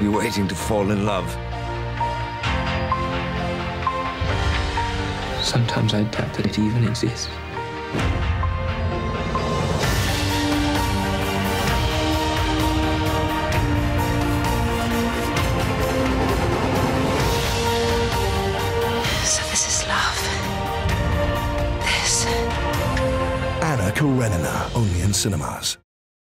You're waiting to fall in love. Sometimes I doubt that it even exists. So this is love. This. Anna Karenina, only in cinemas.